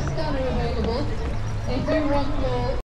scanner available. If you want more.